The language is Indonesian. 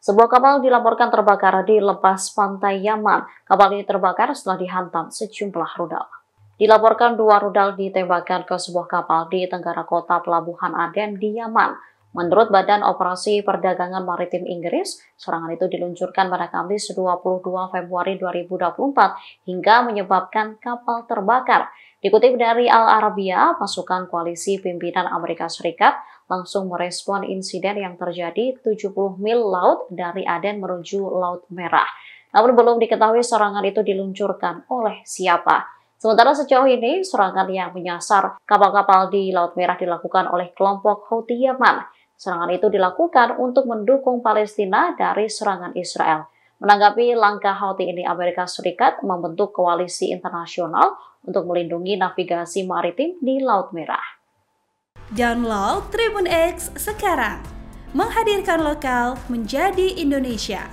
Sebuah kapal dilaporkan terbakar di lepas pantai Yaman. Kapal ini terbakar setelah dihantam sejumlah rudal. Dilaporkan dua rudal ditembakkan ke sebuah kapal di tenggara kota pelabuhan Aden di Yaman. Menurut Badan Operasi Perdagangan Maritim Inggris, serangan itu diluncurkan pada Kamis 22 Februari 2024 hingga menyebabkan kapal terbakar. Dikutip dari Al Arabiya, pasukan koalisi pimpinan Amerika Serikat langsung merespon insiden yang terjadi 70 mil laut dari Aden menuju Laut Merah. Namun belum diketahui serangan itu diluncurkan oleh siapa. Sementara sejauh ini, serangan yang menyasar kapal-kapal di Laut Merah dilakukan oleh kelompok Houthi Yaman. Serangan itu dilakukan untuk mendukung Palestina dari serangan Israel. Menanggapi langkah Houthi ini, Amerika Serikat membentuk koalisi internasional untuk melindungi navigasi maritim di Laut Merah. Download Tribun X sekarang. Menghadirkan lokal menjadi Indonesia.